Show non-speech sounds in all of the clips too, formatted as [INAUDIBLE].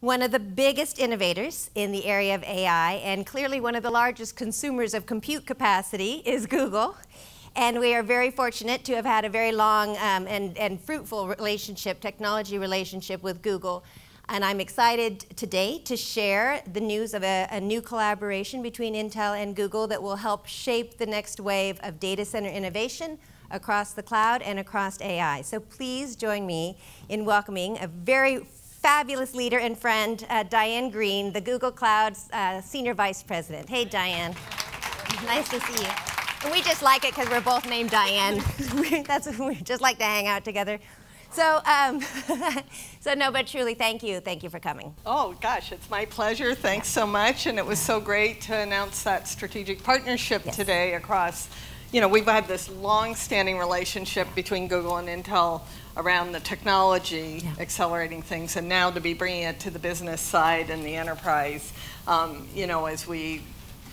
One of the biggest innovators in the area of AI, and clearly one of the largest consumers of compute capacity, is Google. And we are very fortunate to have had a very long um, and, and fruitful relationship, technology relationship with Google. And I'm excited today to share the news of a, a, new collaboration between Intel and Google that will help shape the next wave of data center innovation across the cloud and across AI. So please join me in welcoming a very fabulous leader and friend, uh, Diane Greene, the Google Cloud's uh, Senior Vice President. Hey, Diane. nice to see you. And we just like it because we're both named Diane. [LAUGHS] That's we just like to hang out together. So, um, [LAUGHS] so no, but truly, thank you, thank you for coming. Oh gosh, it's my pleasure. Thanks so much, and it was so great to announce that strategic partnership yes. today across. You know, we've had this long-standing relationship between Google and Intel around the technology yeah. accelerating things, and now to be bringing it to the business side and the enterprise. Um, you know, as we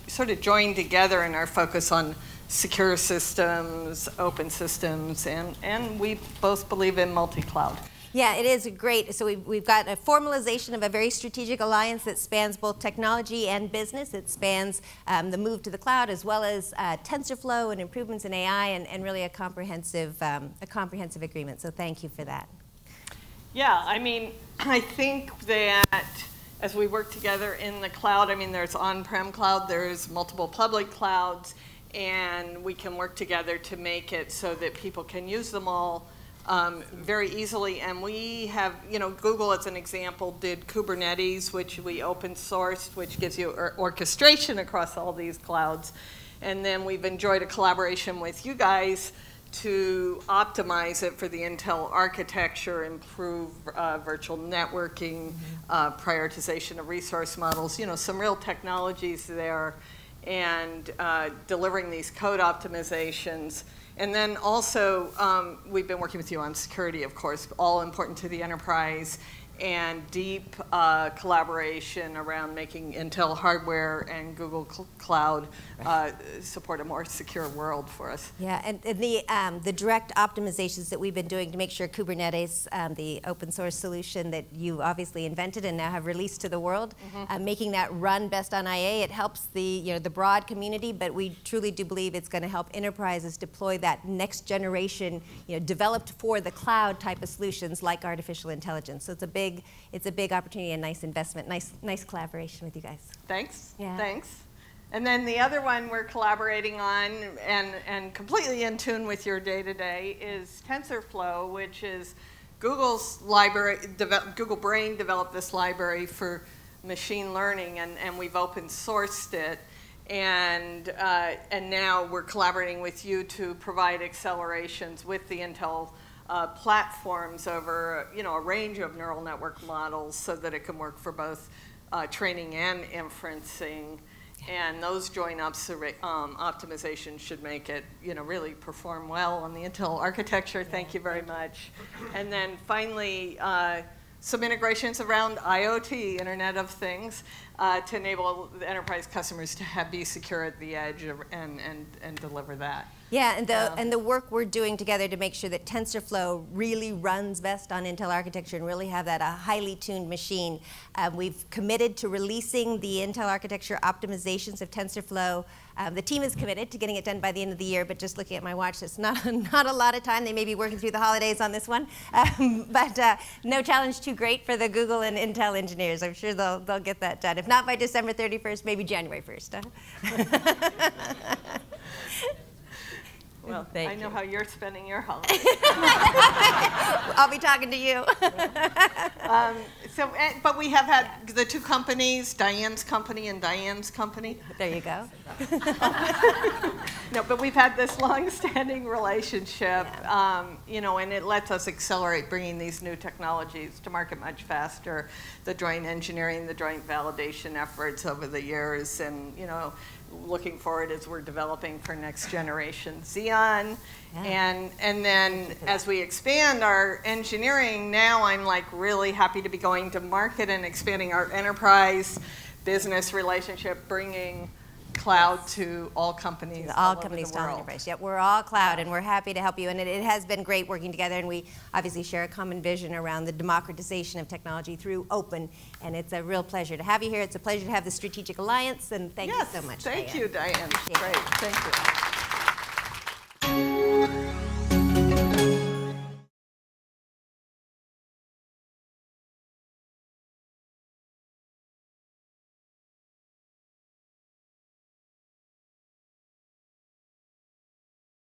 sort of join together in our focus on secure systems, open systems, and, and we both believe in multi-cloud. Yeah, it is great. So we've, we've got a formalization of a very strategic alliance that spans both technology and business. It spans um, the move to the cloud as well as uh, TensorFlow and improvements in AI and, and really a comprehensive, um, a comprehensive agreement. So thank you for that. Yeah, I mean, [CLEARS THROAT] I think that as we work together in the cloud, I mean, there's on-prem cloud, there's multiple public clouds, and we can work together to make it so that people can use them all um, very easily. And we have, you know, Google as an example did Kubernetes, which we open sourced, which gives you or orchestration across all these clouds. And then we've enjoyed a collaboration with you guys to optimize it for the Intel architecture, improve uh, virtual networking, mm-hmm. uh, prioritization of resource models, you know, some real technologies there and uh, delivering these code optimizations. And then also, um, we've been working with you on security, of course, all important to the enterprise and deep uh, collaboration around making Intel hardware and Google Cl Cloud uh, support a more secure world for us. Yeah, and, and the, um, the direct optimizations that we've been doing to make sure Kubernetes, um, the open source solution that you obviously invented and now have released to the world, mm -hmm. uh, making that run best on IA, it helps the, you know, the broad community, but we truly do believe it's going to help enterprises deploy that next generation, you know, developed for the cloud type of solutions like artificial intelligence. So it's a big big, it's a big opportunity and nice investment, nice, nice collaboration with you guys. Thanks. Yeah. Thanks. And then the other one we're collaborating on and, and completely in tune with your day to day is TensorFlow, which is Google's library, Google Brain developed this library for machine learning and, and we've open sourced it. And, uh, and now we're collaborating with you to provide accelerations with the Intel uh, platforms over you know a range of neural network models so that it can work for both uh, training and inferencing. And those joint um, optimizations should make it, you know, really perform well on the Intel architecture. Thank you very much. And then finally, uh, some integrations around IoT, Internet of Things, uh, to enable the enterprise customers to have, be secure at the edge and, and, and deliver that. Yeah, and the, um, and the work we're doing together to make sure that TensorFlow really runs best on Intel architecture and really have that a highly tuned machine. Um, we've committed to releasing the Intel architecture optimizations of TensorFlow. Um, the team is committed to getting it done by the end of the year, but just looking at my watch, it's not, [LAUGHS] not a lot of time. They may be working through the holidays on this one, um, [LAUGHS] but uh, no challenge too great for the Google and Intel engineers. I'm sure they'll, they'll get that done. If not by December 31st, maybe January 1st. Huh? [LAUGHS] Well, Thank you I know you. how you're spending your [LAUGHS] holiday. I'll be talking to you. [LAUGHS] um, so, eh, but we have had the two companies, Diane's company and Diane's company. There you go. no, but we've had this long-standing relationship, yeah. um, you know, and it lets us accelerate bringing these new technologies to market much faster. The joint engineering, the joint validation efforts over the years, and you know, looking forward as we're developing for next generation Xeon. Yeah. And, and then as we expand our engineering, now I'm like really happy to be going to market and expanding our enterprise business relationship, bringing cloud to all companies all, all over companies to all enterprise. Yep, we're all cloud, and we're happy to help you. And it, it has been great working together, and we obviously share a common vision around the democratization of technology through open. And it's a real pleasure to have you here. It's a pleasure to have the Strategic Alliance, and thank yes, you so much. Thank Diane. you, Diane. Appreciate it. Great. Thank you.